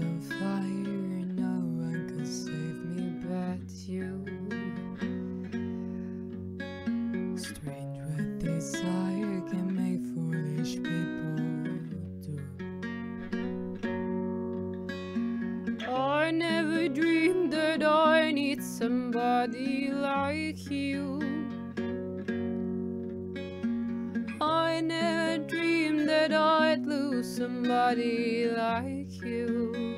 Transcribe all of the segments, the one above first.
On fire? No one save me but you. Strange desire I never dreamed that I need somebody like you. I never dreamed that I'd lose somebody like you.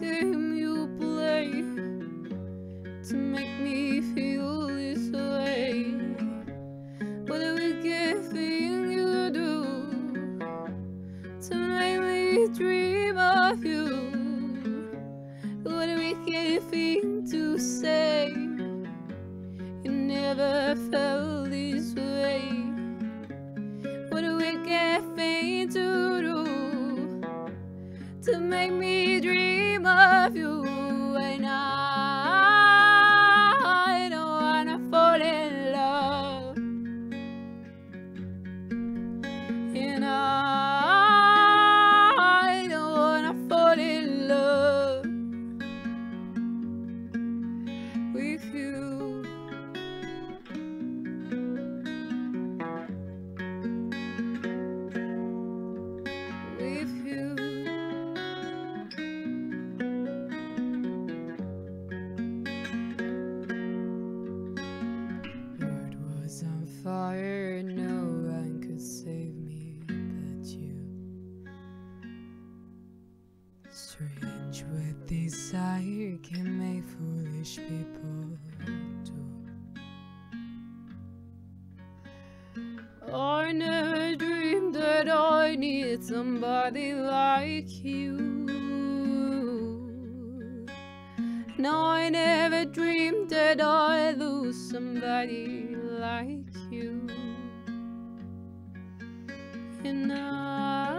Game you play to make me feel this way. What a wicked thing you do to make me dream of you. What a wicked thing to say. You never felt this way. What a wicked thing to do to make me dream of you. And I fire, no one could save me but you. Strange what desire can make foolish people do. I never dreamed that I needed somebody like you. No, I never dreamed that I'd lose somebody like you. I